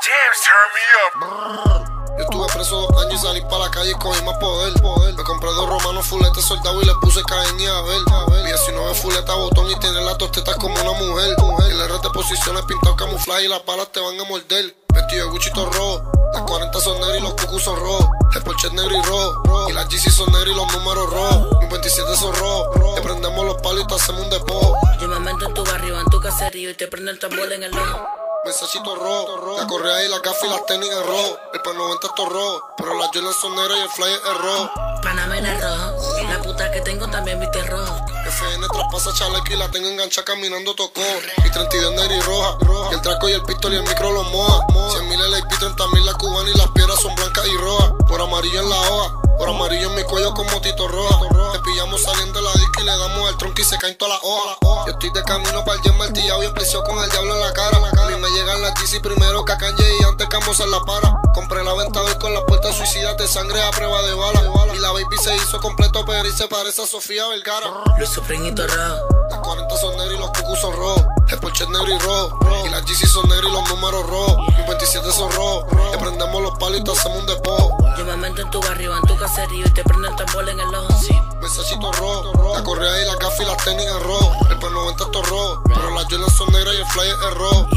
Jams, turn me up. Yo estuve preso dos años y salí para la calle y cogí más poder. Me compré dos romanos fuletes soldados y le puse Caen y Abel. Mi 19 fuleta botón y tiene las dos como una mujer. El R de posiciones pintado camuflaje y las balas te van a morder. Vestido de guchito rojo, las 40 son negras y los cucus son rojos. El Porsche es negro y rojo, y las GC son negras y los números rojos. Mis 27 son rojos, te prendemos los palos y te hacemos un depósito. Yo me meto en tu barrio, en tu caserío y te prendo el tambor en el ojo. Mensajito rojo, la correa y la gafas y las tenis es rojo. El pan 90 es rojo, pero las Jordan son negras y el flyer es rojo. Panamera rojo, la puta que tengo también viste rojo. FN traspasa chaleco y la tengo enganchada caminando tocó. Y 32 negra y roja. Y el traco y el pistol y el micro los moja. 100 mil el IP, 30 mil la cubana y las piedras son blancas y rojas. Por amarillo en la hoja, por amarillo en mi cuello como Tito Roja. Te pillamos saliendo de la disco y le damos el tronco y se caen todas las hojas. Yo estoy de camino para el gym martillado y empleció con el diablo en la cara. A mí me llegan las GC primero que a Kanye y antes que a Mozart la para. Compré la venta hoy con las puertas suicidas de sangre a prueba de bala. Y la baby se hizo completo pero y se parece a Sofía Vergara. Los sufriñitos rojos. Las 40 son negros y los cucus son rojos. El Porsche es negro y rojo. Y las GC son negras y los números rojos. Mis 27 son rojos. Le prendemos los palos y hacemos un depósito. Yo me meto en tu barrio, en tu caserío y te prendo el tambor en el ojo. Sí. Mensajito rojo. La correa y la gafas y las tenis es rojo. El pan 90 es rojo. Pero las Jordan son negras y el flyer es rojo.